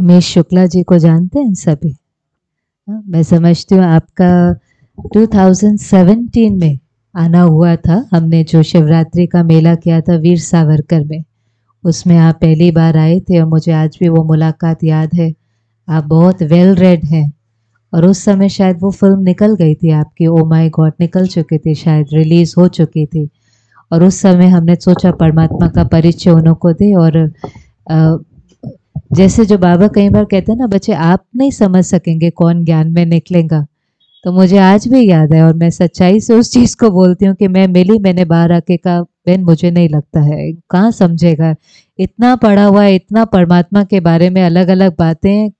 उमेश शुक्ला जी को जानते हैं सभी? हाँ, मैं समझती हूँ आपका 2017 में आना हुआ था। हमने जो शिवरात्रि का मेला किया था वीर सावरकर में उसमें आप पहली बार आए थे और मुझे आज भी वो मुलाकात याद है। आप बहुत वेल रेड हैं और उस समय शायद वो फ़िल्म निकल गई थी आपकी। ओ माय गॉड निकल चुकी थी शायद रिलीज़ हो चुकी थी। और उस समय हमने सोचा परमात्मा का परिचय उन्हों को दे और जैसे जो बाबा कई बार कहते हैं ना, बच्चे, आप नहीं समझ सकेंगे कौन ज्ञान में निकलेगा। तो मुझे आज भी याद है और मैं सच्चाई से उस चीज़ को बोलती हूँ कि मैं मिली, मैंने बाहर आके कहा बहन मुझे नहीं लगता है। कहाँ समझेगा? इतना पढ़ा हुआ है, इतना परमात्मा के बारे में अलग अलग बातें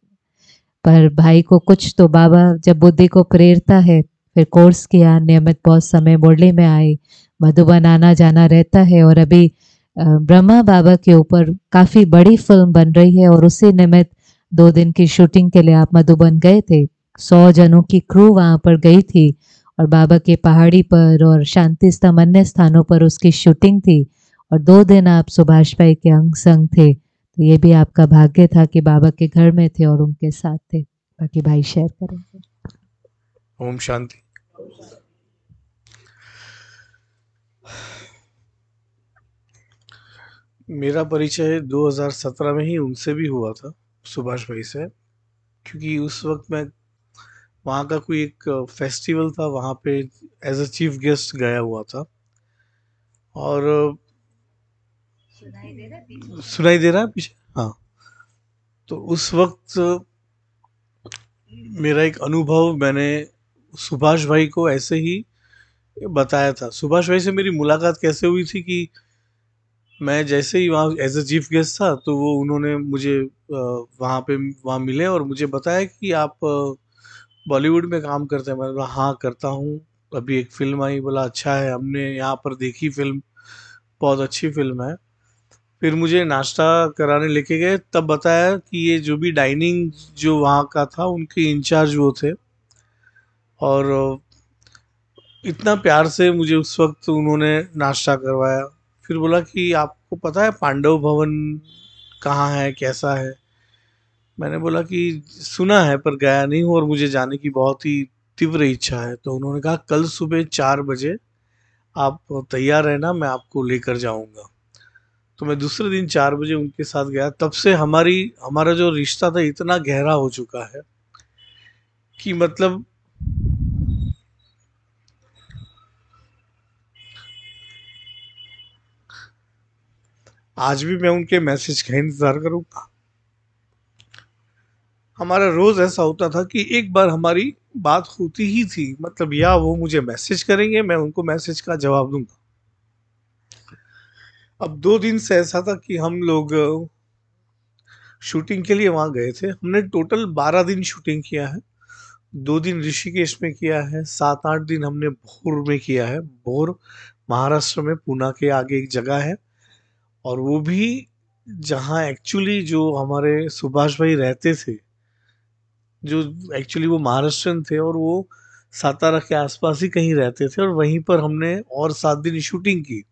पर भाई को कुछ तो बाबा जब बुद्धि को प्रेरता है, फिर कोर्स किया, नियमित बहुत समय मुरली में आई मधुबन आना जाना रहता है और अभी ब्रह्मा बाबा के ऊपर काफ़ी बड़ी फ़िल्म बन रही है और उसी निमित्त दो दिन की शूटिंग के लिए आप मधुबन गए थे। सौ जनों की क्रू वहाँ पर गई थी और बाबा के पहाड़ी पर और शांति स्तंभ अन्य स्थानों पर उसकी शूटिंग थी और दो दिन आप सुभाष भाई के अंग संग थे। तो ये भी आपका भाग्य था कि बाबा के घर में थे और उनके साथ थे। बाकी भाई शेयर करेंगे। ओम शांति। मेरा परिचय 2017 में ही उनसे भी हुआ था सुभाष भाई से। क्योंकि उस वक्त मैं वहाँ का कोई एक फेस्टिवल था वहाँ पे एज अ चीफ गेस्ट गया हुआ था। और सुनाई दे रहा है पीछे? हाँ तो उस वक्त मेरा एक अनुभव मैंने सुभाष भाई को ऐसे ही बताया था। सुभाष भाई से मेरी मुलाकात कैसे हुई थी कि मैं जैसे ही वहाँ एज अ चीफ गेस्ट था तो वो उन्होंने मुझे वहाँ पे, वहाँ मिले और मुझे बताया कि आप बॉलीवुड में काम करते हैं। मैंने बोला हाँ करता हूँ। अभी एक फ़िल्म आई, बोला अच्छा है, हमने यहाँ पर देखी फ़िल्म बहुत अच्छी फ़िल्म है। फिर मुझे नाश्ता कराने लेके गए। तब बताया कि ये जो भी डाइनिंग जो वहाँ का था, उनके इंचार्ज वो थे। और, इतना प्यार से मुझे उस वक्त उन्होंने नाश्ता करवाया। फिर बोला कि आपको पता है पांडव भवन कहाँ है, कैसा है? मैंने बोला कि सुना है पर गया नहीं हूँ और मुझे जाने की बहुत ही तीव्र इच्छा है। तो उन्होंने कहा, कल सुबह चार बजे आप तैयार रहना, मैं आपको लेकर जाऊँगा। तो मैं दूसरे दिन चार बजे उनके साथ गया। तब से हमारी, हमारा जो रिश्ता था इतना गहरा हो चुका है कि मतलब आज भी मैं उनके मैसेज का इंतज़ार करूँगा। हमारा रोज ऐसा होता था कि एक बार हमारी बात होती ही थी मतलब या वो मुझे मैसेज करेंगे, मैं उनको मैसेज का जवाब दूँगा। अब दो दिन से ऐसा था कि हम लोग शूटिंग के लिए वहाँ गए थे। हमने टोटल बारह दिन शूटिंग किया है। दो दिन ऋषिकेश में किया है, सात आठ दिन हमने भोर में किया है। भोर, महाराष्ट्र में पूना के आगे एक जगह है। और वो भी जहाँ एक्चुअली जो हमारे सुभाष भाई रहते थे, जो एक्चुअली वो महाराष्ट्रन थे और वो सातारा के आसपास ही कहीं रहते थे और वहीं पर हमने और सात दिन शूटिंग की।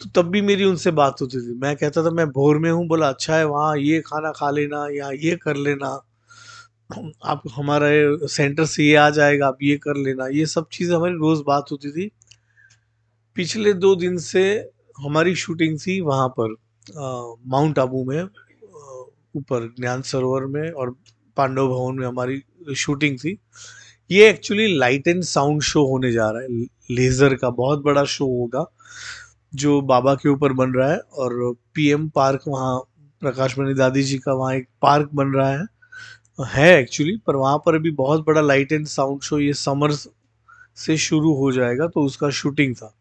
तो तब भी मेरी उनसे बात होती थी। मैं कहता था, मैं भोर में हूँ, बोला अच्छा है, वहाँ ये खाना खा लेना या ये कर लेना। आप हमारे सेंटर से ये आ जाएगा, आप ये कर लेना। ये सब चीज़ें हमारी रोज़ बात होती थी। पिछले दो दिन से हमारी शूटिंग थी वहाँ पर माउंट आबू में ऊपर ज्ञान सरोवर में और पांडव भवन में हमारी शूटिंग थी। ये actually light and sound show होने जा रहा है लेज़र का बहुत बड़ा शो होगा, जो बाबा के ऊपर बन रहा है और पीएम पार्क वहाँ, प्रकाश मणि दादी जी का वहाँ एक पार्क बन रहा है। है एक्चुअली पर वहाँ पर भी बहुत बड़ा लाइट एंड साउंड शो ये समर से शुरू हो जाएगा तो उसका शूटिंग था।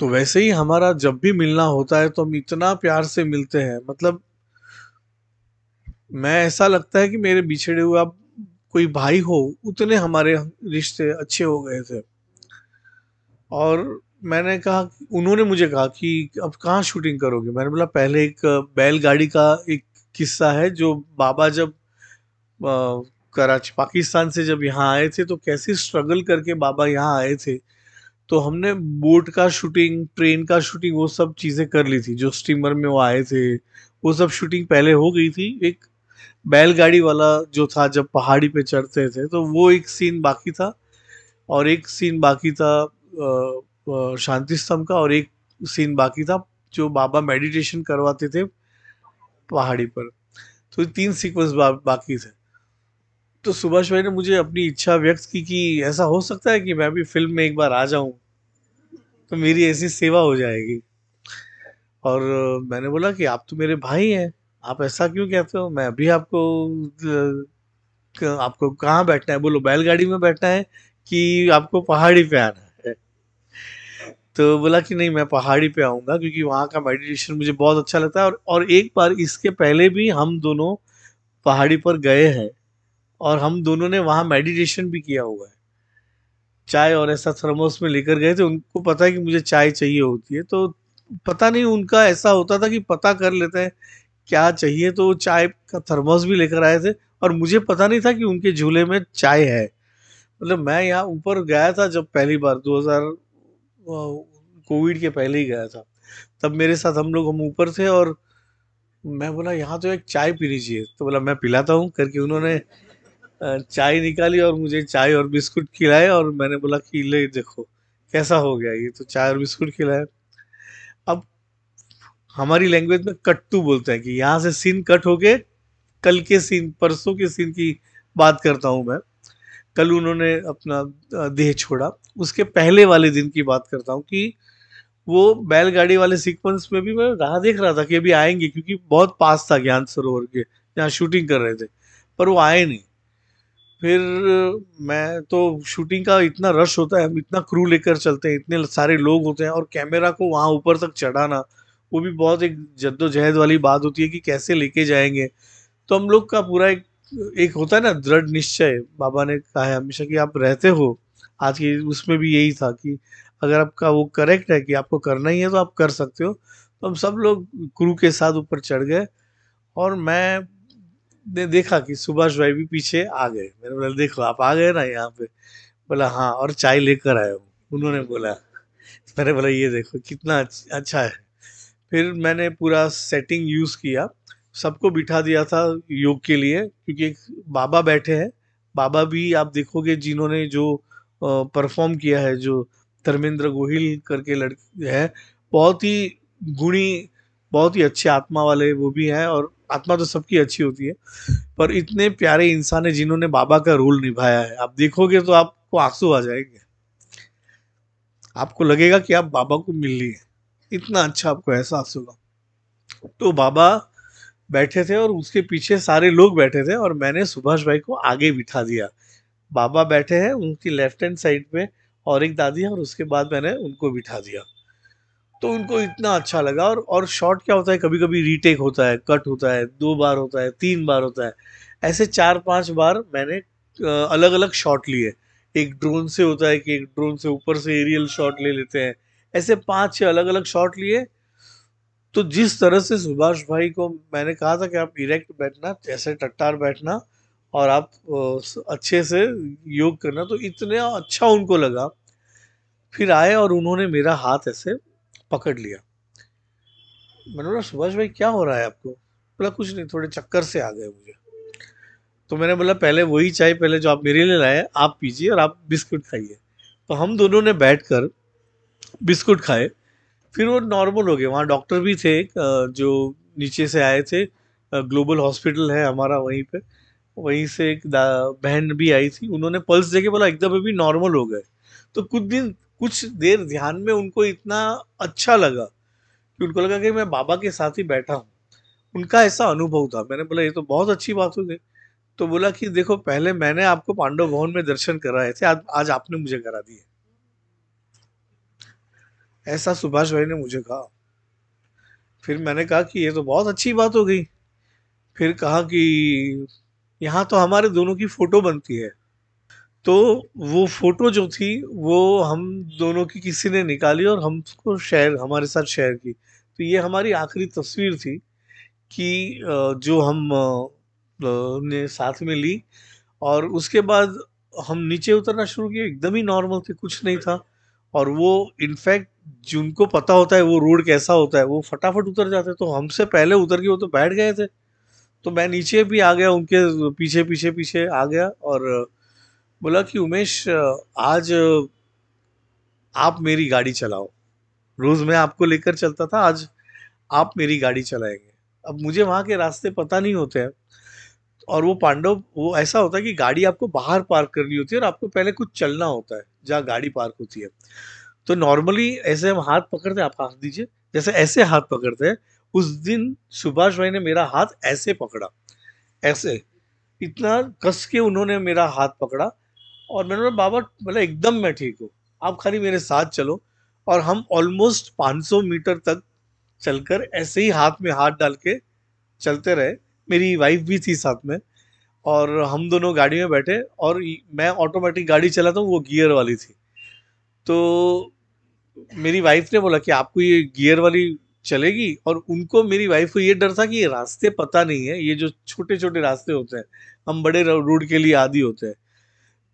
तो वैसे ही हमारा जब भी मिलना होता है तो हम इतना प्यार से मिलते हैं। मतलब मैं ऐसा लगता है कि मेरे बिछड़े हुए अब कोई भाई हो, उतने हमारे रिश्ते अच्छे हो गए थे। और मैंने कहा उन्होंने मुझे कहा कि, अब कहाँ शूटिंग करोगे? मैंने बोला, पहले एक बैलगाड़ी का एक किस्सा है, जो बाबा जब कराची, पाकिस्तान से जब यहाँ आए थे तो कैसे स्ट्रगल करके बाबा यहाँ आए थे। तो हमने बोट का शूटिंग ट्रेन का शूटिंग वो सब चीज़ें कर ली थी जो स्टीमर में वो आए थे वो सब शूटिंग पहले हो गई थी। एक बैलगाड़ी वाला जो था जब पहाड़ी पे चढ़ते थे तो वो एक सीन बाकी था और एक सीन बाकी था शांति स्तंभ का और एक सीन बाकी था जो बाबा मेडिटेशन करवाते थे पहाड़ी पर। तो तीन सीक्वेंस बा, बाकी थे। तो सुभाष भाई ने मुझे अपनी इच्छा व्यक्त की कि ऐसा हो सकता है कि मैं भी फ़िल्म में एक बार आ जाऊँ तो मेरी ऐसी सेवा हो जाएगी। और मैंने बोला कि आप तो मेरे भाई हैं, आप ऐसा क्यों कहते हो? मैं अभी आपको आपको कहाँ बैठना है? बोलो, बैलगाड़ी में बैठना है कि आपको पहाड़ी पे आना है। तो बोला कि नहीं, मैं पहाड़ी पे आऊँगा, क्योंकि वहाँ का मेडिटेशन मुझे बहुत अच्छा लगता है। और और एक बार इसके पहले भी हम दोनों पहाड़ी पर गए हैं। और हम दोनों ने वहाँ मेडिटेशन भी किया हुआ है। चाय और ऐसा थर्मोस में लेकर गए थे, उनको पता है कि मुझे चाय चाहिए होती है तो पता नहीं उनका ऐसा होता था कि पता कर लेते हैं क्या चाहिए तो चाय का थर्मोस भी लेकर आए थे और मुझे पता नहीं था कि उनके झूले में चाय है। मतलब मैं यहाँ ऊपर गया था जब पहली बार 2000 कोविड के पहले ही गया था। तब मेरे साथ हम लोग, हम ऊपर थे और मैं बोला, यहाँ तो एक चाय पीनी चाहिए। तो बोला, मैं पिलाता हूँ, करके उन्होंने चाय निकाली और मुझे चाय और बिस्कुट खिलाए और मैंने बोला कि ले देखो, कैसा हो गया ये तो चाय और बिस्कुट खिलाए। अब हमारी लैंग्वेज में कट्टू बोलते हैं कि यहाँ से सीन कट हो गए कल के सीन परसों के सीन की बात करता हूँ मैं। कल उन्होंने अपना देह छोड़ा। उसके पहले वाले दिन की बात करता हूँ कि वो बैलगाड़ी वाले सीक्वेंस में भी मैं राह देख रहा था कि अभी आएँगे, क्योंकि बहुत पास था ज्ञान सरोवर के, जहाँ शूटिंग कर रहे थे, पर वो आए नहीं। फिर मैं तो शूटिंग का इतना रश होता है, हम इतना क्रू लेकर चलते हैं, इतने सारे लोग होते हैं और कैमरा को वहाँ ऊपर तक चढ़ाना, वो भी बहुत एक जद्दोजहद वाली बात होती है कि कैसे लेके जाएँगे। तो हम लोग का पूरा एक एक होता है ना, दृढ़ निश्चय, बाबा ने कहा है हमेशा कि आप रहते हो, आज की उसमें भी यही था कि अगर आपका वो करेक्ट है कि आपको करना ही है तो आप कर सकते हो। तो हम सब लोग क्रू के साथ ऊपर चढ़ गए और मैं ने देखा कि सुभाष भाई भी पीछे आ गए। मैंने बोला, देखो, आप आ गए ना यहाँ पे? बोला हाँ और चाय लेकर आए हूँ। उन्होंने बोला, मैंने बोला, ये देखो, कितना अच्छा है। फिर मैंने पूरा सेटिंग यूज़ किया। सबको बिठा दिया था योग के लिए, क्योंकि एक बाबा बैठे हैं। बाबा भी आप देखोगे, जिन्होंने जो परफॉर्म किया है, जो धर्मेंद्र गोहिल करके लड़के हैं, बहुत ही गुणी, बहुत ही अच्छे आत्मा वाले वो भी हैं और आत्मा तो सबकी अच्छी होती है, पर इतने प्यारे इंसान है जिन्होंने बाबा का रोल निभाया है। आप देखोगे तो आपको आँसू आ जाएँगे। आपको लगेगा कि आप बाबा को मिल लिए। इतना अच्छा आपको एहसास होगा। तो बाबा बैठे थे और उसके पीछे सारे लोग बैठे थे और मैंने सुभाष भाई को आगे बिठा दिया। बाबा बैठे हैं, उनकी लेफ़्ट हैंड साइड पे और एक दादी है और उसके बाद मैंने उनको बिठा दिया। तो उनको इतना अच्छा लगा और और शॉट क्या होता है कभी कभी रीटेक होता है कट होता है, दो बार होता है, तीन बार होता है। ऐसे चार पाँच बार मैंने अलग अलग शॉट लिए। एक ड्रोन से होता है कि एक ड्रोन से ऊपर से एरियल शॉट ले लेते हैं। ऐसे पाँच छह अलग अलग शॉट लिए। तो जिस तरह से सुभाष भाई को मैंने कहा था कि आप इरेक्ट बैठना, जैसे टट्टार बैठना और आप अच्छे से योग करना तो इतना अच्छा उनको लगा। फिर आए और उन्होंने मेरा हाथ ऐसे पकड़ लिया। मैंने बोला सुभाष भाई, क्या हो रहा है आपको? बोला, कुछ नहीं, थोड़े चक्कर से आ गए मुझे। तो मैंने बोला, पहले वही चाय, पहले जो आप मेरे लिए लाए आप पीजिए और आप बिस्कुट खाइए। तो हम दोनों ने बैठकर बिस्कुट खाए। फिर वो नॉर्मल हो गए। वहाँ डॉक्टर भी थे जो नीचे से आए थे ग्लोबल हॉस्पिटल है हमारा वहीं पे। वहीं से एक बहन भी आई थी। उन्होंने पल्स देके बोला, एकदम अभी नॉर्मल हो गए। तो कुछ दिन कुछ देर ध्यान में उनको इतना अच्छा लगा कि उनको लगा कि मैं बाबा के साथ ही बैठा हूँ। उनका ऐसा अनुभव था। मैंने बोला, ये तो बहुत अच्छी बात हो। गई तो बोला कि, देखो, पहले मैंने आपको पांडव भवन में दर्शन कराए थे। आज आज आपने मुझे करा दिए। ऐसा सुभाष भाई ने मुझे कहा। फिर मैंने कहा कि, ये तो बहुत अच्छी बात हो गई। फिर कहा कि, यहाँ तो हमारे दोनों की फ़ोटो बनती है। तो वो फ़ोटो जो थी, वो हम दोनों की किसी ने निकाली और हमको शेयर, हमारे साथ शेयर की। तो ये हमारी आखिरी तस्वीर थी कि जो हम ने साथ में ली और उसके बाद हम नीचे उतरना शुरू किए। एकदम ही नॉर्मल थे, कुछ नहीं था। और वो इनफैक्ट जिनको पता होता है, वो रोड कैसा होता है, वो फटाफट उतर जाते तो हमसे पहले उतर के वो तो बैठ गए थे। तो मैं नीचे भी आ गया, उनके पीछे पीछे पीछे आ गया और बोला कि, उमेश, आज, आप मेरी गाड़ी चलाओ। रोज मैं आपको लेकर चलता था, आज आप मेरी गाड़ी चलाएँगे। अब मुझे वहाँ के रास्ते पता नहीं होते हैं। और वो पांडव, वो ऐसा होता है कि गाड़ी आपको बाहर पार्क करनी होती है और आपको पहले कुछ चलना होता है, जहाँ गाड़ी पार्क होती है। तो नॉर्मली ऐसे हम हाथ पकड़ते हैं, आप हाथ दीजिए। जैसे ऐसे हाथ पकड़ते हैं, उस दिन सुभाष भाई ने मेरा हाथ ऐसे पकड़ा, ऐसे। इतना कस के उन्होंने मेरा हाथ पकड़ा और मैंने बोला, बाबा, बोला, एकदम मैं ठीक हूँ। आप खाली मेरे साथ चलो। और हम ऑलमोस्ट 500 मीटर तक चलकर ऐसे ही हाथ में हाथ डाल के चलते रहे। मेरी वाइफ भी थी साथ में और हम दोनों गाड़ी में बैठे और मैं ऑटोमेटिक गाड़ी चलाता हूँ, वो गियर वाली थी। तो मेरी वाइफ ने बोला कि आपको ये गियर वाली चलेगी? और उनको, मेरी वाइफ को ये डर था कि ये रास्ते पता नहीं है, ये जो छोटे छोटे रास्ते होते हैं, हम बड़े रोड के लिए आदि होते हैं।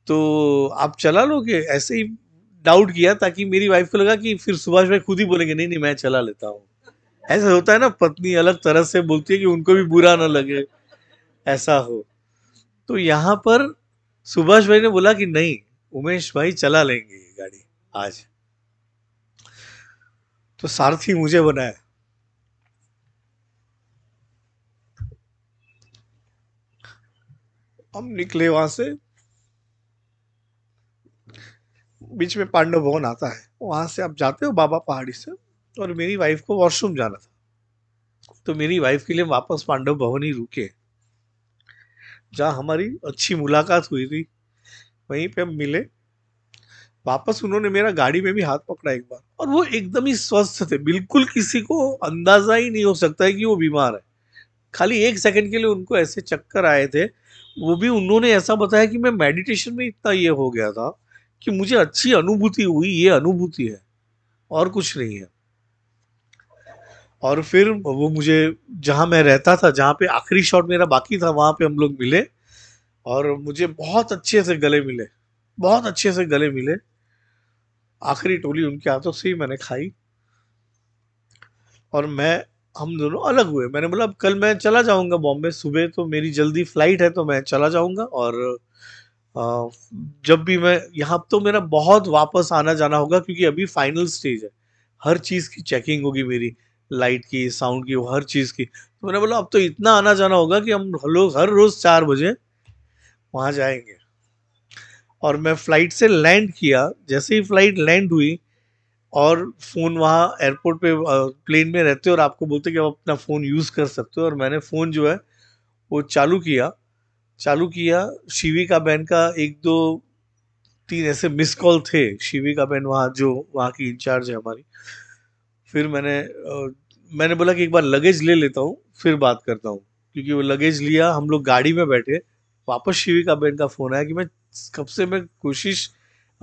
तो आप चला लोगे? ऐसे ही डाउट किया ताकि मेरी वाइफ को लगा कि फिर सुभाष भाई खुद ही बोलेंगे, नहीं नहीं, मैं चला लेता हूँ। ऐसा होता है ना, पत्नी अलग तरह से बोलती है कि उनको भी बुरा ना लगे। ऐसा हो। तो यहाँ पर सुभाष भाई ने बोला कि नहीं, उमेश भाई चला लेंगे ये गाड़ी आज। तो सारथी मुझे बनाया हम निकले वहाँ से। बीच में पांडव भवन आता है, वहाँ से आप जाते हो बाबा पहाड़ी से, और मेरी वाइफ को वॉशरूम जाना था। तो मेरी वाइफ के लिए वापस पांडव भवन ही रुके। जहाँ हमारी अच्छी मुलाकात हुई थी, वहीं पे हम मिले। वापस उन्होंने मेरा गाड़ी में भी हाथ पकड़ा एक बार, और वो एकदम ही स्वस्थ थे। बिल्कुल किसी को अंदाज़ा ही नहीं हो सकता है कि वो बीमार है। खाली एक सेकंड के लिए उनको ऐसे चक्कर आए थे, वो भी उन्होंने ऐसा बताया कि मैं मेडिटेशन में इतना ये हो गया था। कि मुझे अच्छी अनुभूति हुई, ये अनुभूति है, और कुछ नहीं है। और फिर वो मुझे, जहाँ मैं रहता था, जहाँ पे आखिरी शॉट मेरा बाकी था, वहाँ पे हम लोग मिले, और मुझे बहुत अच्छे से गले मिले, बहुत अच्छे से गले मिले। आखिरी टोली उनके हाथों से ही मैंने खाई। और मैं, हम दोनों अलग हुए। मैंने बोला, अब कल मैं चला जाऊँगा बॉम्बे, सुबह तो मेरी जल्दी फ़्लाइट है तो मैं चला जाऊँगा। और जब भी मैं, यहाँ तो मेरा बहुत वापस आना जाना होगा क्योंकि अभी फाइनल स्टेज है। हर चीज़ की चेकिंग होगी मेरी लाइट की साउंड की हर चीज़ की। तो मैंने बोला, अब तो इतना आना जाना होगा कि हम लोग हर रोज़ चार बजे वहाँ जाएँगे। और मैं फ़्लाइट से लैंड किया, जैसे ही फ़्लाइट लैंड हुई और फ़ोन वहाँ एयरपोर्ट पे प्लेन में रहते हो और आपको बोलते कि आप अपना फ़ोन यूज़ कर सकते हो और मैंने फ़ोन जो है, वो चालू किया। चालू किया। शिविका बहन का एक दो तीन ऐसे मिस कॉल थे। शिविका बहन वहाँ, जो वहाँ की इंचार्ज है हमारी। फिर मैंने मैंने बोला कि एक बार लगेज ले लेता हूँ, फिर बात करता हूँ। क्योंकि वो लगेज लिया, हम लोग गाड़ी में बैठे, वापस शिविका बहन का फ़ोन आया कि मैं कब से मैं कोशिश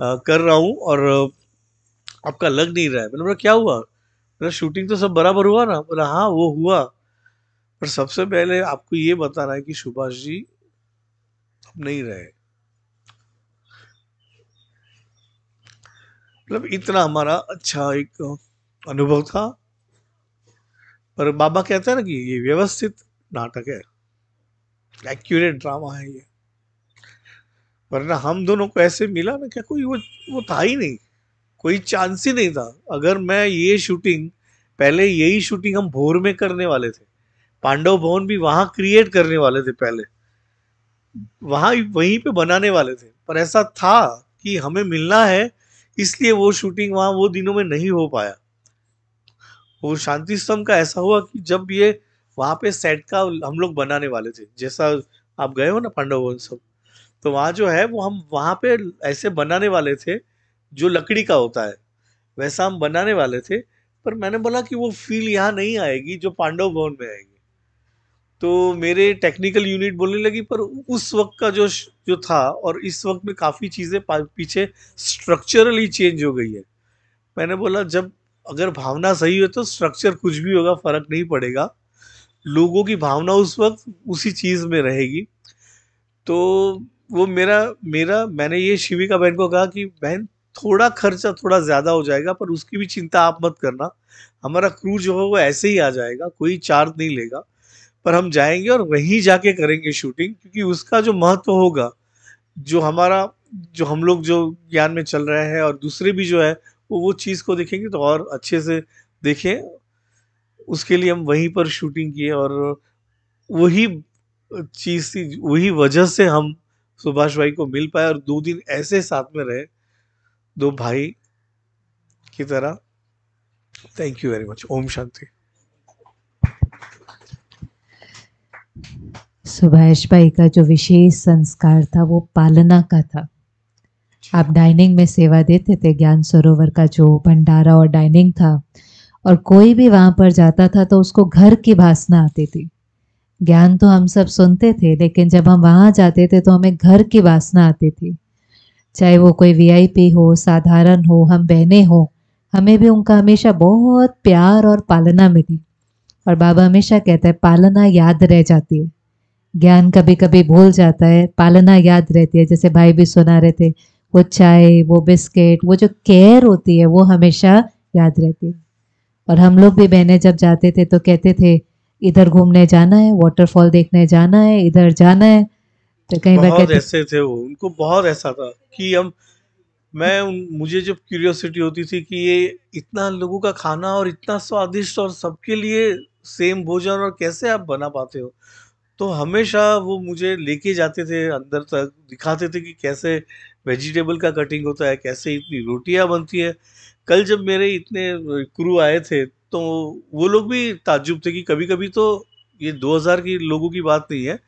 कर रहा हूँ और आपका लग नहीं रहा है। मैंने बोला, क्या हुआ? मेरा शूटिंग तो सब बराबर हुआ ना? बोला हाँ वो हुआ। पर सबसे पहले आपको ये बताना है कि सुभाष जी नहीं रहे। मतलब इतना हमारा अच्छा एक अनुभव था। पर बाबा कहते हैं ना कि ये व्यवस्थित नाटक है। एक्यूरेट ड्रामा है ये। वरना हम दोनों को ऐसे मिला ना, क्या कोई वो वो था ही नहीं। कोई चांस ही नहीं था। अगर मैं ये शूटिंग पहले यही शूटिंग हम भोर में करने वाले थे। पांडव भवन भी वहाँ क्रिएट करने वाले थे पहले। वहाँ वहीं पे बनाने वाले थे। पर ऐसा था कि हमें मिलना है, इसलिए वो शूटिंग वहाँ वो दिनों में नहीं हो पाया। वो शांति स्तंभ का ऐसा हुआ कि जब ये वहाँ पे सेट का हम लोग बनाने वाले थे, जैसा आप गए हो ना पांडव भवन सब तो वहाँ जो है वो हम वहाँ पे ऐसे बनाने वाले थे जो लकड़ी का होता है, वैसा हम बनाने वाले थे। पर मैंने बोला कि वो फील यहाँ नहीं आएगी जो पांडव भवन में आएगी। तो मेरे टेक्निकल यूनिट बोलने लगी, पर उस वक्त का जो जो था और इस वक्त में काफ़ी चीज़ें पीछे स्ट्रक्चरली चेंज हो गई है। मैंने बोला, जब अगर भावना सही हो तो स्ट्रक्चर कुछ भी होगा, फ़र्क नहीं पड़ेगा। लोगों की भावना उस वक्त उसी चीज़ में रहेगी। तो वो मेरा मेरा, मैंने ये शिविका बहन को कहा कि, बहन, थोड़ा खर्चा थोड़ा ज़्यादा हो जाएगा, पर उसकी भी चिंता आप मत करना। हमारा क्रू जो है वो ऐसे ही आ जाएगा, कोई चार्ज नहीं लेगा। पर हम जाएँगे और वहीं जाके करेंगे शूटिंग क्योंकि उसका जो महत्व होगा, जो हमारा, जो हम लोग जो ज्ञान में चल रहे हैं और दूसरे भी जो है, वो वो चीज़ को देखेंगे तो और अच्छे से देखें। उसके लिए हम वहीं पर शूटिंग किए और वही चीज़ थी वही वजह से हम सुभाष भाई को मिल पाए और दो दिन ऐसे साथ में रहे, दो भाई की तरह। Thank you very much Om Shanti. Subhash भाई का जो विशेष संस्कार था, वो पालना का था। आप डाइनिंग में सेवा देते थे, ज्ञान सरोवर का जो भंडारा और डाइनिंग था, और कोई भी वहाँ पर जाता था तो उसको घर की भासना आती थी। ज्ञान तो हम सब सुनते थे, लेकिन जब हम वहाँ जाते थे तो हमें घर की वासना आती थी। चाहे वो कोई वीआईपी हो, साधारण हो, हम बहने हो, हमें भी उनका हमेशा बहुत प्यार और पालना मिली। और बाबा हमेशा कहता है, पालना याद रह जाती है। ज्ञान कभी कभी भूल जाता है। पालना याद रहती है जैसे भाई भी सुना रहे थे वो चाय वो बिस्किट वो जो केयर होती है वो हमेशा याद रहती है। और हम लोग भी बहने जब जाते थे तो कहते थे इधर घूमने जाना है वाटरफॉल देखने जाना है इधर जाना है। तो कहीं बहुत ऐसे थे वो उनको बहुत ऐसा था कि हम मैं मुझे जब क्यूरियोसिटी होती थी कि ये इतना लोगों का खाना और इतना स्वादिष्ट और सबके लिए सेम भोजन और कैसे आप बना पाते हो? तो हमेशा वो मुझे लेके जाते थे, अंदर तक दिखाते थे कि कैसे वेजिटेबल का कटिंग होता है, कैसे इतनी रोटियाँ बनती है। कल जब मेरे इतने क्रू आए थे तो वो लोग भी ताजुब थे कि कभी कभी तो ये 2000 की लोगों की बात नहीं है,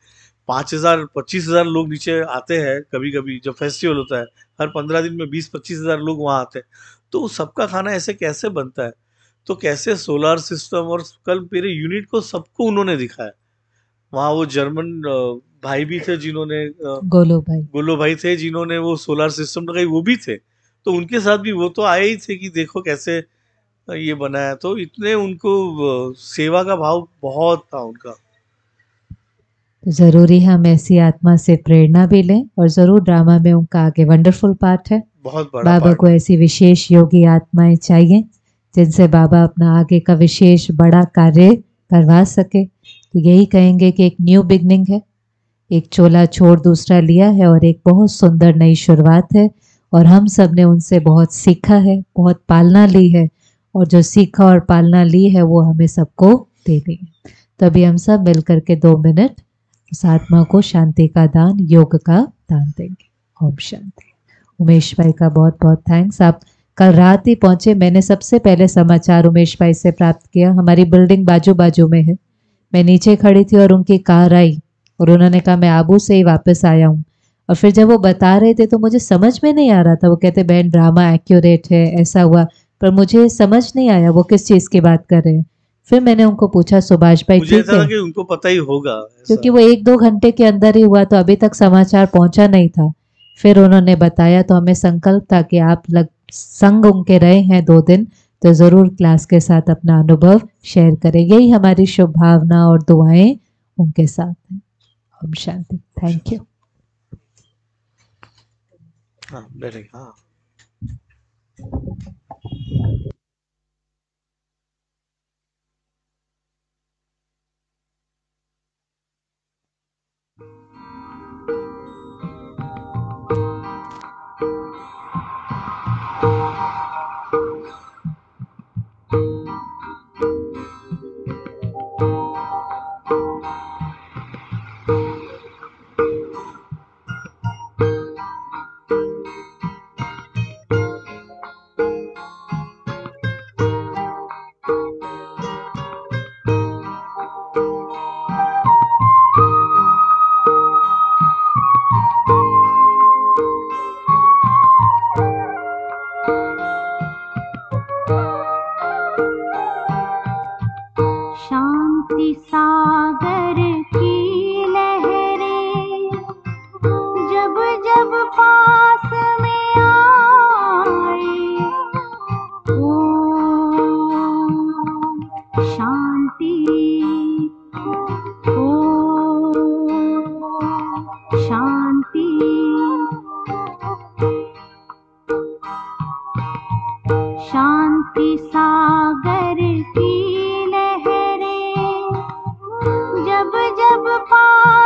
पाँच हज़ार, पच्चीस हज़ार लोग नीचे आते हैं कभी कभी जब फेस्टिवल होता है, हर पंद्रह दिन में बीस, पच्चीस हज़ार लोग वहाँ आते हैं। तो सबका खाना ऐसे कैसे बनता है? तो कैसे सोलार सिस्टम और कल मेरे यूनिट को सबको उन्होंने दिखाया। वहाँ वो जर्मन भाई भी थे जिन्होंने गोलो भाई। गोलो भाई थे जिन्होंने वो सोलार सिस्टम लगाई वो भी थे। तो उनके साथ भी वो तो आए ही थे कि देखो कैसे ये बनाया। तो इतने उनको सेवा का भाव बहुत था उनका। तो ज़रूरी है हम ऐसी आत्मा से प्रेरणा भी लें और ज़रूर ड्रामा में उनका आगे वंडरफुल पार्ट है। बहुत बड़ा बाबा को ऐसी विशेष योगी आत्माएँ चाहिए जिनसे बाबा अपना आगे का विशेष बड़ा कार्य करवा सके। तो यही कहेंगे कि एक न्यू बिगनिंग है। एक चोला छोड़ दूसरा लिया है और एक बहुत सुंदर नई शुरुआत है और हम सबने उनसे बहुत सीखा है, बहुत पालना ली है और जो सीखा और पालना ली है वो हमें सबको देनी है। तभी हम सब मिलकर के दो मिनट उस आत्मा को शांति का दान, योग का दान देंगे। ओम शांति। उमेश भाई का बहुत बहुत थैंक्स आप कल रात ही पहुँचे। मैंने सबसे पहले समाचार उमेश भाई से प्राप्त किया। हमारी बिल्डिंग बाजू बाजू में है। मैं नीचे खड़ी थी और उनकी कार आई और उन्होंने कहा मैं आबू से ही वापस आया हूँ। और फिर जब वो बता रहे थे तो मुझे समझ में नहीं आ रहा था। वो कहते बहन ड्रामा एक्यूरेट है ऐसा हुआ पर मुझे समझ नहीं आया वो किस चीज़ की बात कर रहे हैं। फिर मैंने उनको पूछा सुभाष भाई मुझे था कि उनको पता ही होगा क्योंकि वो एक दो घंटे के अंदर ही हुआ तो अभी तक समाचार पहुँचा नहीं था। फिर उन्होंने बताया तो हमें संकल्प था कि आप लग संग उनके रहे हैं दो दिन तो ज़रूर क्लास के साथ अपना अनुभव शेयर करें। यही हमारी शुभ भावना और दुआएँ उनके साथ हैं। ओम शांति। थैंक यू हाँ हाँ जब पास